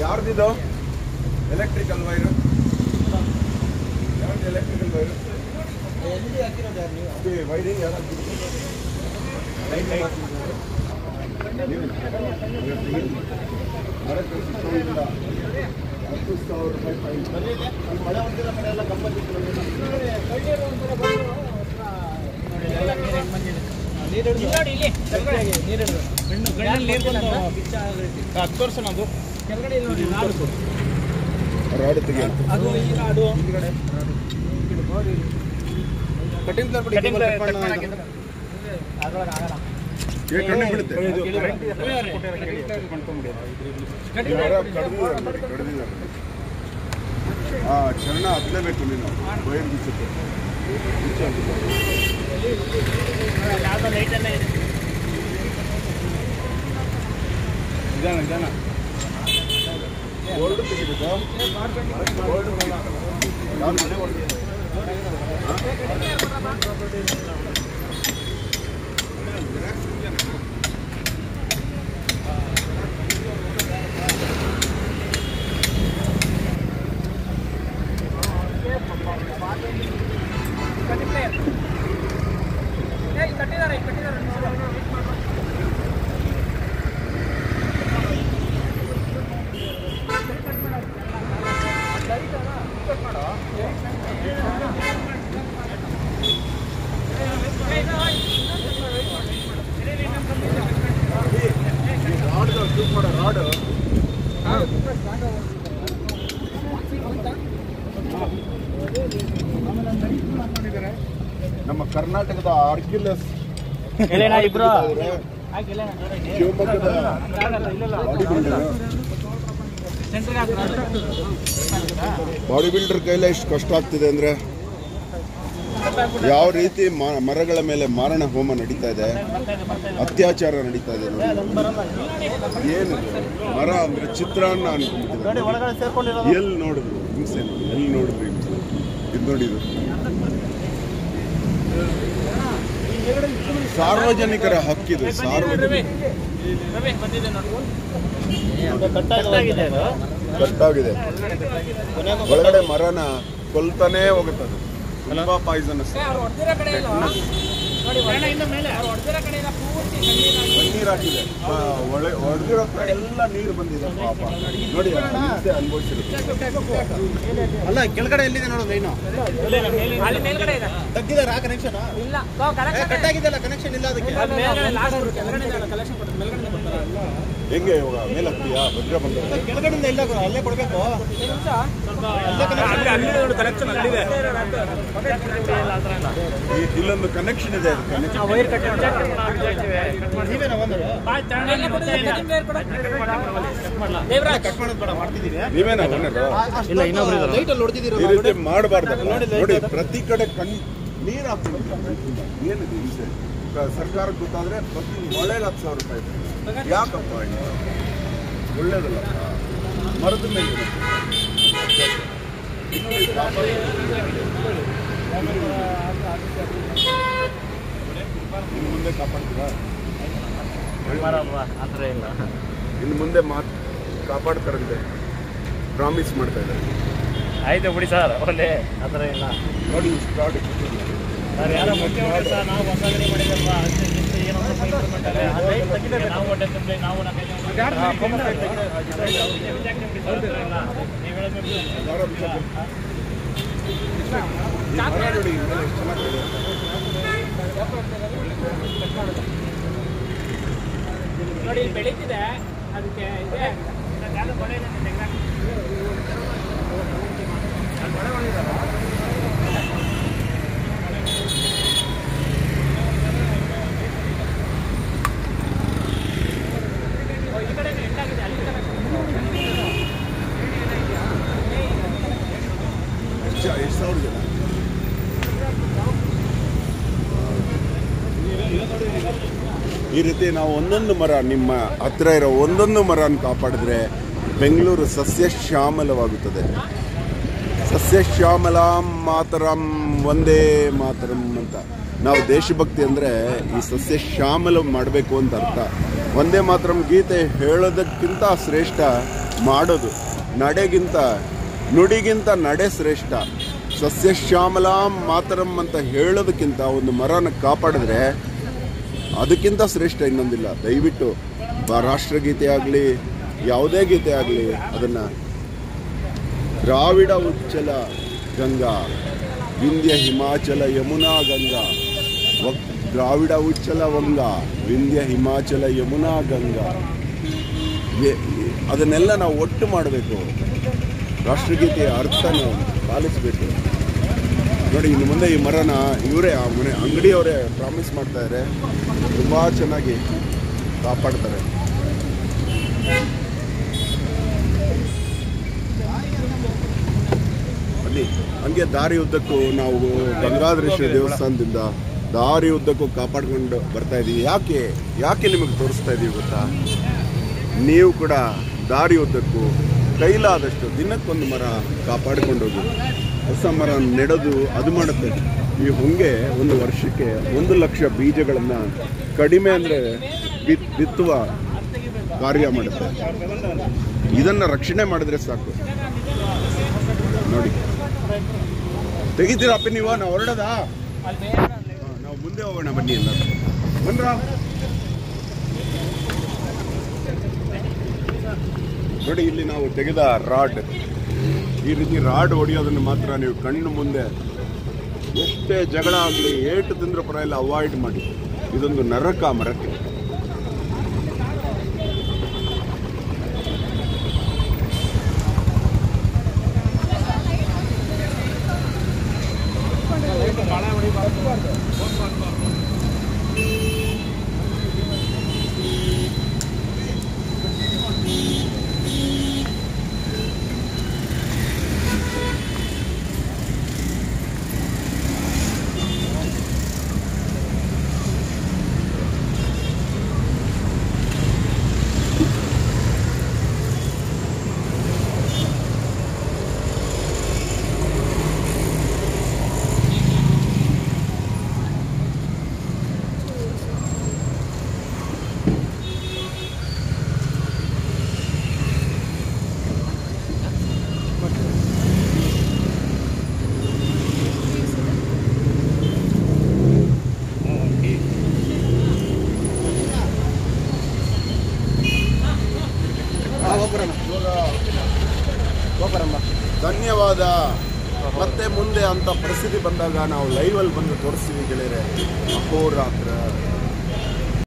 ಯಾರ್ದಿದು? Electrical wire ಯಾರ್ದು electrical wire wiring ಹತ್ತು ಸಾವಿರ ರೂಪಾಯಿ ಮಳೆ ಮನೆ ಎಲ್ಲ ಕಂಪನಿ ಹತ್ತು ವರ್ಷ ನಮ್ದು ರಾಡ್ ತೆಗಿ ಅದು ಈ ರಾಡು ಕಟಿಂಗ್ ಕಟಿಂಗ್ ಏ, ಕಣ್ಣಿಗೆ ಬೀಳುತ್ತೆ ಯಾರೋ ಕಡ್ದಿದ್ದಾರೆ ನೋಡಿ, ಕಡ್ದಿದ್ದಾರೆ. ಆ ಚರಣ ಹತ್ತಲೇಬೇಕು ನೀನು ವೈರ್ ಬಿಚ್ಚುತ್ತೆ ಬಿಚ್ಚು ಅಂತ. ನಿಧಾನ ನಿಧಾನ ಬೋರ್ಡ್ ತೆಗಿಬೇಕಾ ಬೋರ್ಡ್ ಯಾವ್ದು ಮನೆ ಹೊಡ್ದಿದೆ? ರಾಡ್ ಕರ್ನಾಟಕದ ಇಬ್ರು? ಶಿವಮೊಗ್ಗದ ಬಾಡಿ ಬಿಲ್ಡರ್. ಕೈಲೇ ಎಷ್ಟು ಕಷ್ಟ ಆಗ್ತಿದೆ ಅಂದ್ರೆ ಯಾವ ರೀತಿ ಮರಗಳ ಮೇಲೆ ಮಾರಣ ಹೋಮ ನಡೀತಾ ಇದೆ ಅತ್ಯಾಚಾರ ನಡೀತಾ ಇದೆ ನೋಡಿ. ಏನು ಮರ ಅಂದ್ರೆ ಚಿತ್ರಾನ್ನ ಸೇರ್ಕೊಂಡಿರೋದು. ಎಲ್ಲಿ ನೋಡಿದ್ರು? ಹಿಂಸೆ. ಎಲ್ಲಿ ನೋಡಿದ್ರು? ಇದು ನೋಡಿ ಸಾರ್ವಜನಿಕರ ಹಕ್ಕಿದು ಕಟ್ಟಾಗಿದೆ. ಒಳಗಡೆ ಮರನ ಕೊಲ್ತಾನೇ ಹೋಗುತ್ತದೆ. ತುಂಬಾ ಪಾಯ್ಸನಸ್ ನೀರು ಹಾಕಿದೆ. ಒಳ್ಳೆ ಹೊಡೆದಿರೋ ಕಡೆ ಎಲ್ಲ ನೀರು ಬಂದಿದೆ ಪಾಪ. ನೋಡಿ ಅನುಭವಿಸಿರುತ್ತೆ ಅಲ್ಲ ಕೆಳಗಡೆ ಎಲ್ಲಿದೆ ನೋಡು ಲೈನು ಮೇಲ್ಗಡೆ ಇದೆ. ತೆಗ್ದಿದಾರ ಕನೆಕ್ಷನ್ ಇಲ್ಲ ಕಲೆಕ್ಷನ್ ಕಟ್ಟಾಗಿದ್ದಲ್ಲ ಕನೆಕ್ಷನ್ ಇಲ್ಲ ಅದಕ್ಕೆ. ಹೆಂಗೆ ಇವಾಗ ಮೇಲೆ ಹತ್ತಿಯಾ? ಭದ್ರ ಬಂದ ಕೆಳಗಡೆಯಿಂದ ಇಲ್ಲ ಅಲ್ಲೇ ಕೊಡಬೇಕು. ಇಲ್ಲೊಂದು ಕನೆಕ್ಷನ್ ಇದೆ ಕನೆಕ್ಷನ್ ವೈರ್ ಕಟ್ ನೀವೇನ ಈ ರೀತಿ ಮಾಡಬಾರ್ದು. ನೋಡಿ ಪ್ರತಿ ಕಡೆ ಕಣ್ ನೀರು ಹಾಕ್ತೀವಿ ಏನಿದೆ ಸರ್ಕಾರಕ್ಕೆ ಗೊತ್ತಾದ್ರೆ ಪ್ರತಿ ಮಳೆಗೆ ಲಕ್ಷ ಸಾವಿರ ರೂಪಾಯಿ. ಯಾಕಪ್ಪ? ಒಳ್ಳೇದಲ್ಲ. ಮರದ ಮೇಲೆ. ಇನ್ನು ಮುಂದೆ ಕಾಪಾಡ್ತೀರಾ? ಇನ್ನು ಮುಂದೆ ಮಾತು ಕಾಪಾಡ್ತಾರಂತೆ. ಪ್ರಾಮಿಸ್ ಮಾಡ್ತಾ ಇದ್ದಾರೆ. ಆಯ್ತು ಬಿಡಿ ಸರ್ ಒಳ್ಳೆ. ಥರ ಇಲ್ಲ. ನೋಡಿ ಇಷ್ಟು ಪ್ರಾಡಕ್ಟ್ ಯಾರೋ ನಾವು ಹೊಸ ಗಡಿ ಮಾಡಿದಲ್ವಾ ಏನೋ ತೆಗಿತಾರೆ, ನಾವು ಹೊಟ್ಟೆ ತುಂಬಲಿ ನಾವು ನಮ್ಮ. ನೀವು ಹೇಳೋದು ನೋಡಿ ಬೆಳೀತಿದೆ ಅದಕ್ಕೆ ಇದೆ ತೆಗ್ದಾಕಿ. ಓ, ಈ ಕಡೆನೇ ಎಂಟಾಗಿದೆ ಅಲ್ಲಿ ತನಕ. ಎಷ್ಟು ಜ- ಎಷ್ಟು ಸಾವಿರ ಜನ ಈ ರೀತಿ ನಾವು ಒಂದೊಂದು ಮರ ನಿಮ್ಮ ಹತ್ತಿರ ಇರೋ ಒಂದೊಂದು ಮರನ ಕಾಪಾಡಿದ್ರೆ ಬೆಂಗಳೂರು ಸಸ್ಯ ಶ್ಯಾಮಲವಾಗುತ್ತದೆ ಸಸ್ಯ ಶ್ಯಾಮಲಾಂ ಮಾತರಂ ಒಂದೇ ಮಾತರಂ ಅಂತ. ನಾವು ದೇಶಭಕ್ತಿ ಅಂದರೆ ಈ ಸಸ್ಯ ಶ್ಯಾಮಲ ಮಾಡಬೇಕು ಅಂತ ಅರ್ಥ. ಒಂದೇ ಮಾತರಂ ಗೀತೆ ಹೇಳೋದಕ್ಕಿಂತ ಶ್ರೇಷ್ಠ ಮಾಡೋದು. ನಡೆಗಿಂತ, ನುಡಿಗಿಂತ ನಡೆ ಶ್ರೇಷ್ಠ. ಸಸ್ಯ ಶ್ಯಾಮಲ ಮಾತರಂ ಅಂತ ಹೇಳೋದಕ್ಕಿಂತ ಒಂದು ಮರನ ಕಾಪಾಡಿದ್ರೆ ಅದಕ್ಕಿಂತ ಶ್ರೇಷ್ಠ ಇನ್ನೊಂದಿಲ್ಲ. ದಯವಿಟ್ಟು ರಾಷ್ಟ್ರಗೀತೆ ಆಗಲಿ, ಯಾವುದೇ ಗೀತೆ ಆಗಲಿ, ಅದನ್ನು ದ್ರಾವಿಡ ಉಚ್ಚಲ ಗಂಗಾ, ವಿಂಧ್ಯ ಹಿಮಾಚಲ ಯಮುನಾ ಗಂಗಾ, ವಕ್ ದ್ರಾವಿಡ ಉಚ್ಚಲ ವಂಗಾ, ವಿಂಧ್ಯ ಹಿಮಾಚಲ ಯಮುನಾ ಗಂಗಾ. ಅದನ್ನೆಲ್ಲ ನಾವು ಒಟ್ಟು ಮಾಡಬೇಕು. ರಾಷ್ಟ್ರಗೀತೆಯ ಅರ್ಥನ ಪಾಲಿಸಬೇಕು. ನೋಡಿ, ಇನ್ನು ಮುಂದೆ ಈ ಮರನ ಇವರೇ, ಆ ಮನೆ ಅಂಗಡಿಯವರೇ ಪ್ರಾಮಿಸ್ ಮಾಡ್ತಾ ಇದ್ದಾರೆ ತುಂಬ ಚೆನ್ನಾಗಿ ಕಾಪಾಡ್ತಾರೆ. ಅಲ್ಲಿ ಹಂಗೆ ದಾರಿ ಉದ್ದಕ್ಕೂ ನಾವು ಗಂಗಾಧರೇಶ್ವರ ದೇವಸ್ಥಾನದಿಂದ ದಾರಿ ಉದ್ದಕ್ಕೂ ಕಾಪಾಡ್ಕೊಂಡು ಬರ್ತಾ ಇದ್ದೀವಿ ಯಾಕೆ? ಯಾಕೆ ನಿಮಗೆ ತೋರಿಸ್ತಾ ಇದ್ದೀವಿ ಗೊತ್ತಾ? ನೀವು ಕೂಡ ದಾರಿ ಉದ್ದಕ್ಕೂ ಕೈಲಾದಷ್ಟು ದಿನಕ್ಕೊಂದು ಮರ ಕಾಪಾಡ್ಕೊಂಡು ಹೋಗಿ. ಹೊಸ ಮರ ನೆಡೋದು ಅದು ಮಾಡುತ್ತೆ. ಈ ಹೊಂಗೆ ಒಂದು ವರ್ಷಕ್ಕೆ ಒಂದು ಲಕ್ಷ ಬೀಜಗಳನ್ನು ಕಡಿಮೆ ಅಂದರೆ ಬಿತ್, ಬಿತ್ತುವ ಕಾರ್ಯ ಮಾಡುತ್ತೆ. ಇದನ್ನು ರಕ್ಷಣೆ ಮಾಡಿದ್ರೆ ಸಾಕು. ನೋಡಿ. ತೆಗಿತೀರಪ್ಪ ನೀವು ನಾವು ಹೊರಡೋದಾ? ನಾವು ಮುಂದೆ ಹೋಗೋಣ ಬನ್ನಿ ಎಲ್ಲ ಬಂದ್ರ? ನೋಡಿ, ಇಲ್ಲಿ ನಾವು ತೆಗೆದ ರಾಡ್. ಈ ರೀತಿ ರಾಡ್ ಹೊಡೆಯೋದನ್ನು ಮಾತ್ರ ನೀವು ಕಣ್ಣು ಮುಂದೆ ಎಷ್ಟೇ ಜಗಳ ಆಗಲಿ ಏಟು ತಿಂದ್ರೆ ಎಲ್ಲ ಅವಾಯ್ಡ್ ಮಾಡಿ. ಇದೊಂದು ನರಕ ಮರಕ್ಕೆ. ಧನ್ಯವಾದ. ಮತ್ತೆ ಮುಂದೆ ಅಂತ ಪರಿಸ್ಥಿತಿ ಬಂದಾಗ ನಾವು ಲೈವಲ್ಲಿ ಬಂದು ತೋರಿಸ್ತೀವಿ ಗೆಳೆಯರೆ. ಅಹೋರಾತ್ರ